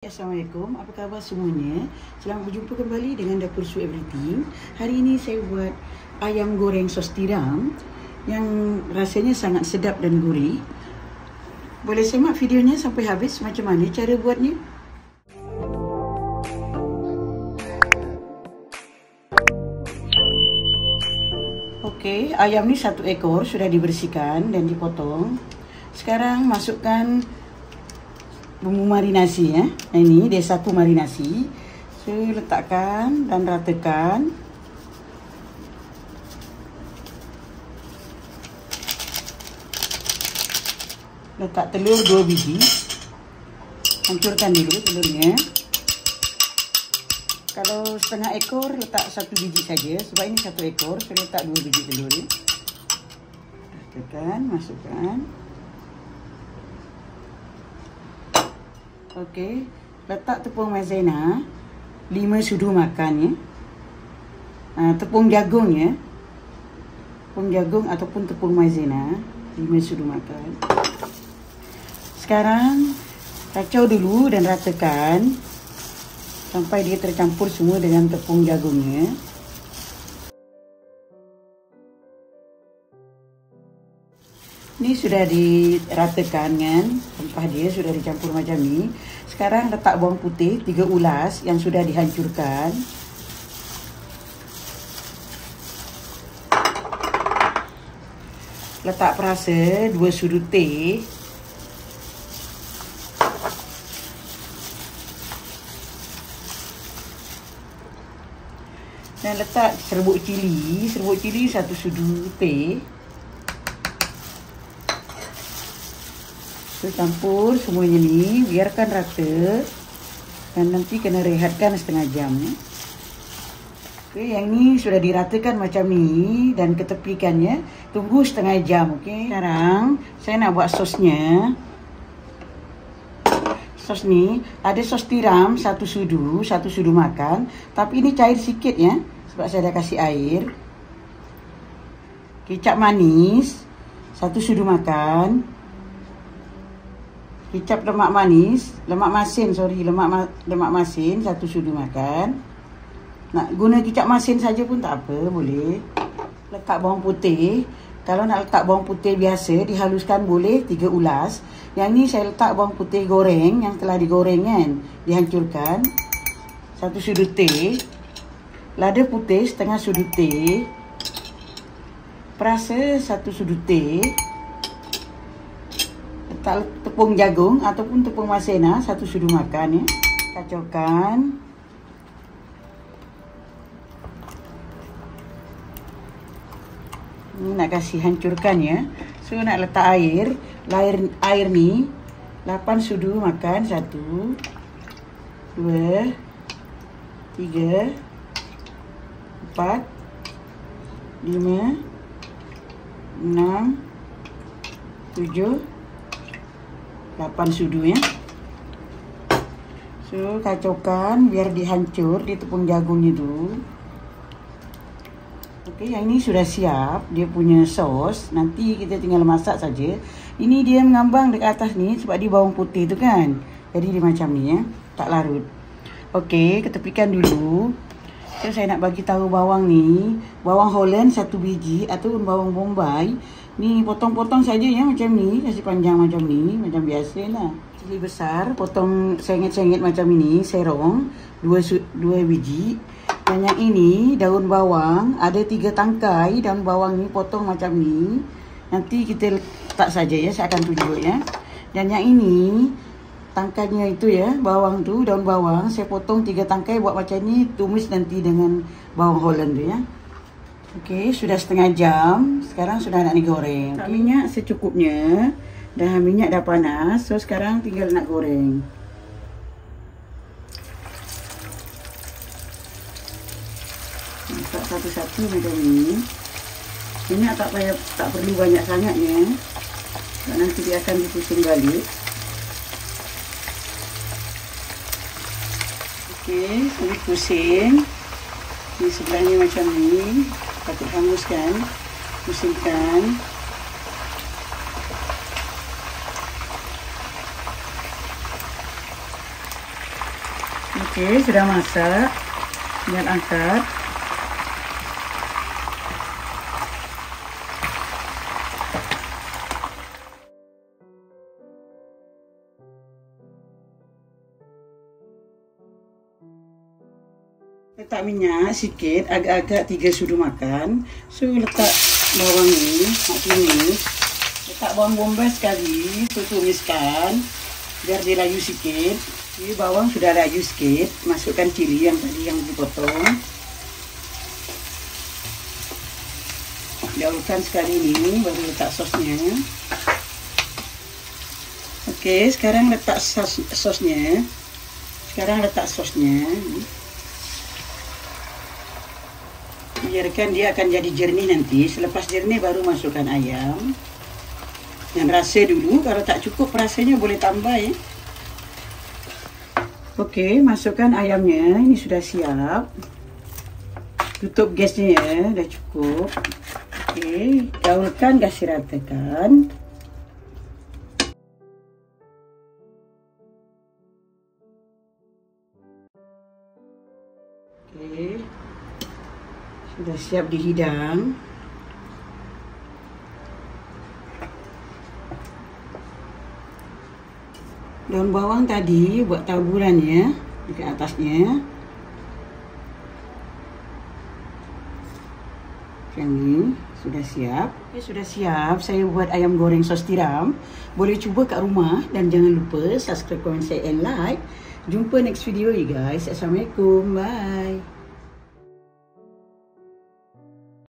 Assalamualaikum, apa khabar semuanya? Selamat berjumpa kembali dengan Dapur Su Everything. Hari ini saya buat ayam goreng sos tiram yang rasanya sangat sedap dan gurih. Boleh semak videonya sampai habis macam mana cara buatnya? Okey, ayam ni satu ekor sudah dibersihkan dan dipotong. Sekarang masukkan bumbu marinasi ya. Ini dia satu marinasi. Saya letakkan dan ratakan. Letak telur dua biji. Hancurkan dulu telurnya. Kalau setengah ekor letak satu biji saja. Sebab ini satu ekor, saya letak dua biji telur. Ya. Ratakan, masukkan. Okey, letak tepung maizena 5 sudu makan ya. Ha, tepung jagung ya. Tepung jagung ataupun tepung maizena 5 sudu makan. Sekarang kacau dulu dan ratakan sampai dia tercampur semua dengan tepung jagungnya. Ini sudah diratakan kan? Rempah dia sudah dicampur macam ni. Sekarang letak bawang putih Tiga ulas yang sudah dihancurkan. Letak perasa Dua sudut teh. Dan letak serbuk cili. Serbuk cili satu sudut teh Kita campur semuanya ni, biarkan rata. Dan nanti kena rehatkan setengah jam. Ya. Okey, yang ni sudah diratakan macam ni dan ketepikannya. Tunggu setengah jam, okey. Sekarang saya nak buat sosnya. Sos ni ada sos tiram satu sudu, satu sudu makan, tapi ini cair sikit ya sebab saya dah kasih air. Kicap manis satu sudu makan. Kicap lemak manis, lemak masin sorry, lemak ma lemak masin satu sudu makan. Nak guna kicap masin saja pun tak apa, boleh. Letak bawang putih. Kalau nak letak bawang putih biasa dihaluskan boleh tiga ulas. Yang ni saya letak bawang putih goreng yang telah digoreng kan, dihancurkan. Satu sudut teh. Lada putih setengah sudut teh. Perasa satu sudut teh tepung jagung ataupun tepung masena satu sudu makan ya. Kacaukan. Ini nak kasih hancurkan ya. So nak letak air, air air ni 8 sudu makan 1 2 3 4 5 6 7 8 sudu ya. So, kacaukan biar dihancur di tepung jagung itu. Okey, yang ini sudah siap. Dia punya sos. Nanti kita tinggal masak saja. Ini dia mengambang dekat atas ni sebab dia bawang putih tu kan. Jadi dia macam ni ya. Tak larut. Okey, ketepikan dulu. So, saya nak bagi tahu bawang ni. Bawang Holland satu biji ataupun bawang Bombay. Ni potong-potong saja ya macam ni. Kasih panjang macam ni. Macam biasa lah. Cili besar. Potong sengit-sengit macam ini. Serong. Dua, dua biji. Dan yang ini daun bawang. Ada tiga tangkai daun bawang ni potong macam ni. Nanti kita letak saja ya. Saya akan tunjuk ya. Dan yang ini tangkainya itu ya. Bawang tu daun bawang. Saya potong tiga tangkai buat macam ni. Tumis nanti dengan bawang Holland tu ya. Okey, sudah setengah jam. Sekarang sudah nak digoreng. Okay. Minyak secukupnya. Dah minyak dah panas. So sekarang tinggal nak goreng. Masak satu-satu macam ni. Minyak tak payah tak perlu banyak sangatnya. Sebab nanti dia akan dipusing balik. Okey, ini pusing. Di sebelahnya macam ni patut hanguskan pusingkan Okey, sudah masak. Tinggal angkat. Letak minyak sikit, agak-agak tiga sudu makan. So, letak bawang ni, nak tumis. Letak bawang bombay sekali, tu tumiskan. Biar dia layu sikit. Ini bawang sudah layu sikit. Masukkan cili yang tadi yang dipotong. Dahulukan sekali ni, baru letak sosnya. Okey, sekarang letak sos sosnya. Sekarang letak sosnya. Biarkan dia akan jadi jernih nanti. Selepas jernih baru masukkan ayam. Dan rasa dulu. Kalau tak cukup rasanya boleh tambah ya. Okey, masukkan ayamnya. Ini sudah siap. Tutup gasnya ya. Dah cukup. Okey, gaulkan kasih ratakan. Sudah siap dihidang. Daun bawang tadi buat taburannya di atasnya. Yang ini sudah siap. Okay, sudah siap. Saya buat ayam goreng sos tiram. Boleh cuba kat rumah dan jangan lupa subscribe, komen, share and like. Jumpa next video you guys. Assalamualaikum. Bye.